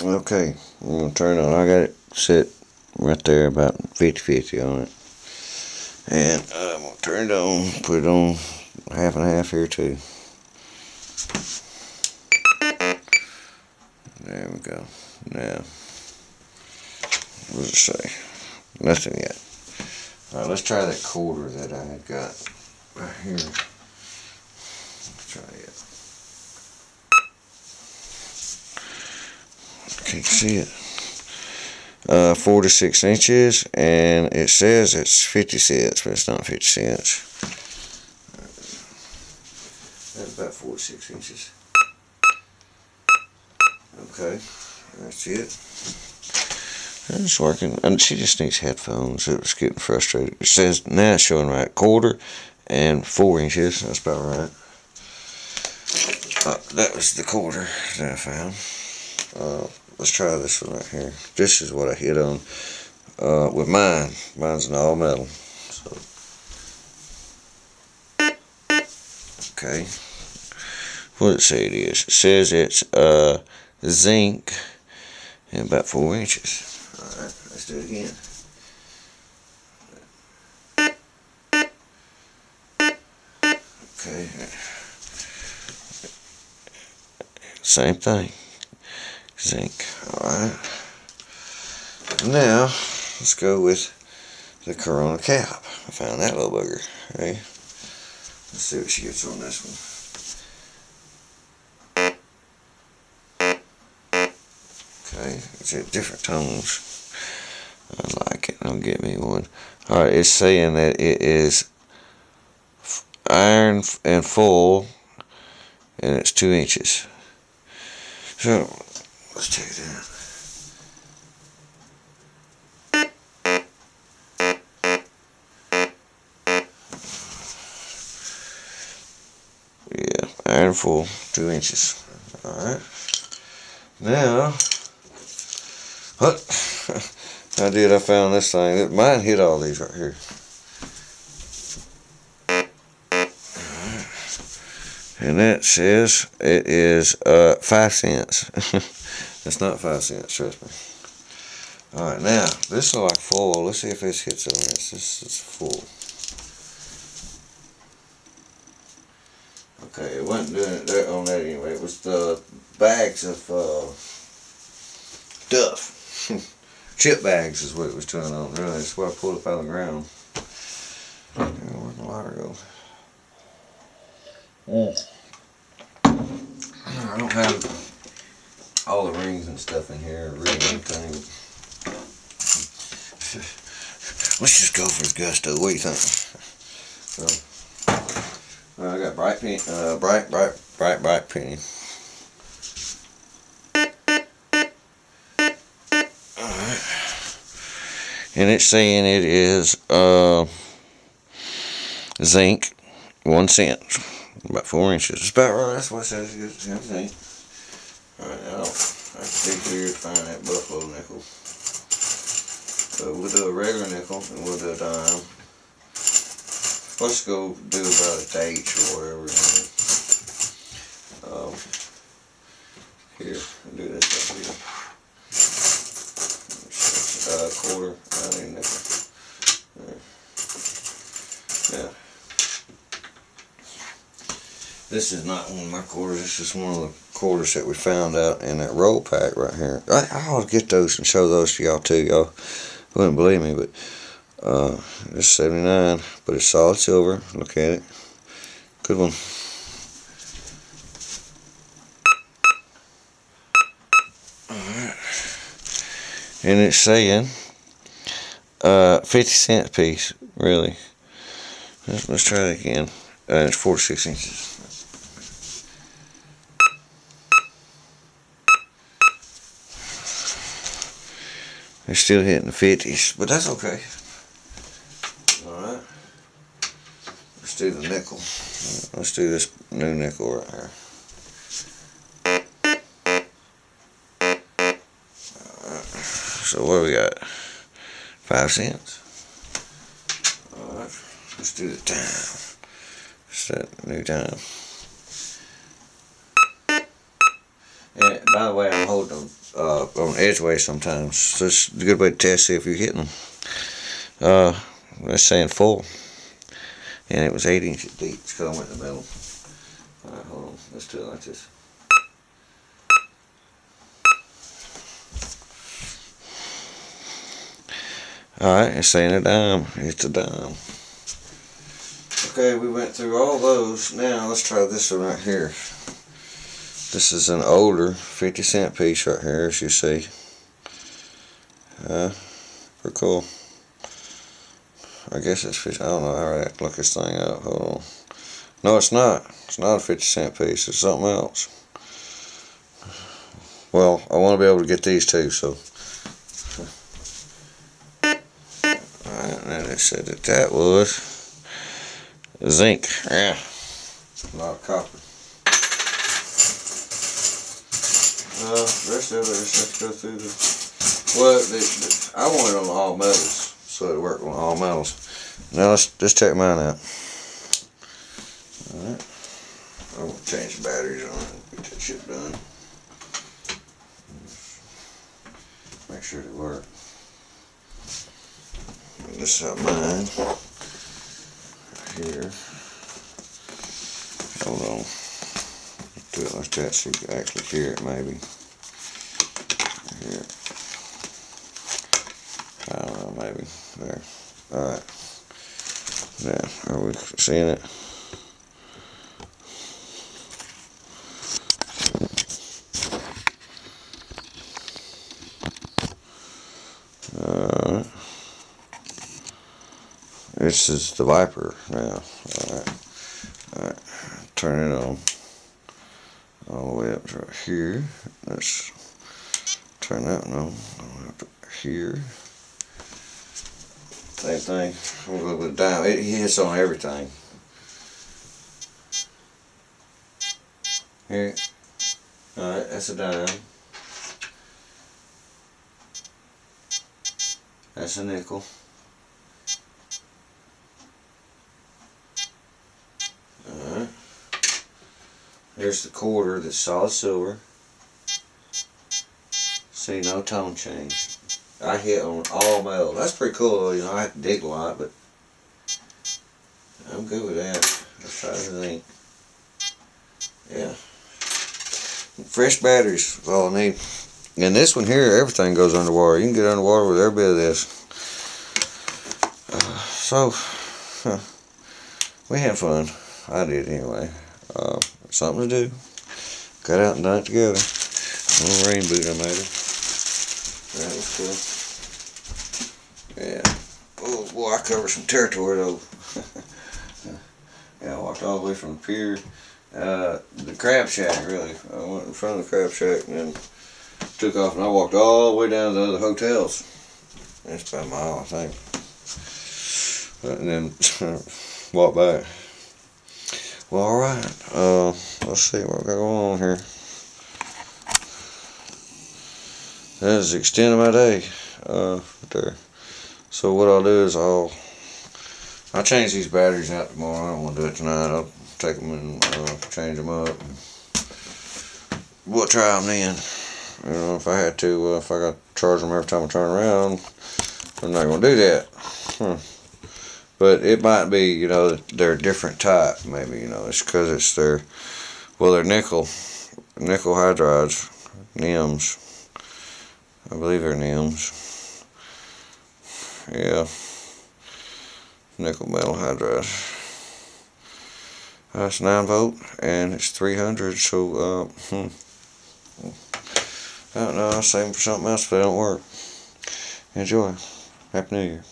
Okay, I'm gonna turn on. I got it set right there about 50-50 on it. And uh, I'm gonna turn it on, put it on half and half here too. There we go. Now, what does it say? Nothing yet. Alright, let's try that quarter that I had got right here. Let's try it. Can't see it. Uh, four to six inches, and it says it's 50 cents, but it's not 50 cents. That's about four to six inches. Okay, that's it. It's working. And she just needs headphones. It was getting frustrated. It says now it's showing right quarter and four inches. That's about right. Uh, that was the quarter that I found. Uh, let's try this one right here. This is what I hit on uh, with mine. Mine's an all metal. So. Okay. What it say it is? It says it's uh, zinc and about four inches. Alright, let's do it again. Okay. Same thing. Zinc. Alright. Now, let's go with the Corona cap. I found that little bugger. Okay. Let's see what she gets on this one. Okay, it's at different tones. I like it. I'll get me one. Alright, it's saying that it is iron and full and it's two inches. So, let's check it out. Yeah, iron full, two inches. Alright. Now, what? I did, I found this thing. Mine hit all these right here. And that says it is uh, five cents. it's not five cents, trust me. Alright, now, this is like full. Let's see if this hits on this. This is full. Okay, it wasn't doing it there on that anyway. It was the bags of uh, duff. Chip bags is what it was doing on. Really, that's what I pulled up out of the ground. Where'd the water go? Mm. I don't have all the rings and stuff in here, really anything. Let's just go for gusto. What do you think? So, uh, I got bright penny, uh, bright, bright, bright, bright penny. And it's saying it is uh, zinc, one cent. About four inches. It's about right. That's what it says. It's everything. Alright, now I have to dig find that buffalo nickel. But we'll do a regular nickel and we'll do a dime. Let's go do about a date or whatever. Um, here, I'll do this up here. Uh, quarter, I need nickel. Yeah. This is not one of my quarters. This is one of the quarters that we found out in that roll pack right here. I, I'll get those and show those to y'all too. Y'all wouldn't believe me, but uh, it's 79, but it's solid silver. Look at it. Good one. Alright. And it's saying uh, 50 cent piece, really. Let's, let's try it again. Uh, it's 46 inches. They're still hitting the 50s, but that's okay. Alright. Let's do the nickel. Let's do this new nickel right here. So what do we got? Five cents. Alright. Let's do the time. Set new time. And by the way, I'm holding them uh, on edgeway sometimes. So it's a good way to test see if you're hitting them. Uh, let's saying full. And it was 8 inches deep because I went in the middle. Alright, hold on. Let's do it like this. Alright, it's saying a dime. It's a dime. Okay, we went through all those. Now let's try this one right here. This is an older 50 cent piece right here, as you see. Uh, pretty cool. I guess it's 50. I don't know how to look this thing up. Hold on. No, it's not. It's not a 50 cent piece. It's something else. Well, I want to be able to get these too, so. Alright, now they said that that was zinc. Yeah. A lot of copper. Uh, the rest of it, just go through the. Well, the, the, I want it on all metals, so it work on all metals. Now let's just check mine out. Alright. I'm gonna change the batteries on it, get that shit done. Make sure they work. And this is mine. Here. Hold on. Do it like that so you can actually hear it maybe. Here. I don't know, maybe. There. Alright. Now, are we seeing it? Alright. This is the Viper now. Alright. Alright. Turn it on. All the way up to here. Let's turn that to here. Same thing. I'm gonna go with dime. It hits on everything. Here. Alright, that's a dime. That's a nickel. There's the quarter that's solid silver. See, no tone change. I hit on all metal. That's pretty cool. You know, I have to dig a lot, but I'm good with that. Let's try. Yeah. Fresh batteries is all I need. And this one here, everything goes underwater. You can get underwater with every bit of this. Uh, so, huh, we had fun. I did anyway. Uh, something to do. Got out and done it together. Little rain boot I made her. That was cool. Yeah. Oh boy, I covered some territory though. yeah, I walked all the way from the pier. Uh, the crab shack really. I went in front of the crab shack and then took off and I walked all the way down to the other hotels. That's about a mile, I think. And then walked back. Well, alright. Uh, let's see what we got going on here. That is the extent of my day. Uh, there. So what I'll do is I'll I'll change these batteries out tomorrow. I don't want to do it tonight. I'll take them and uh, change them up. We'll try them then. You know, if I had to, uh, if I got to charge them every time I turn around, I'm not going to do that. Hmm. But it might be, you know, they're a different type, maybe, you know, it's because it's their, well, they're nickel, nickel hydrides, NIMS. I believe they're NIMS. Yeah. Nickel metal hydride. That's 9 volt and it's 300 so uh, hmm. I don't know, I'll save them for something else if they don't work. Enjoy. Happy New Year.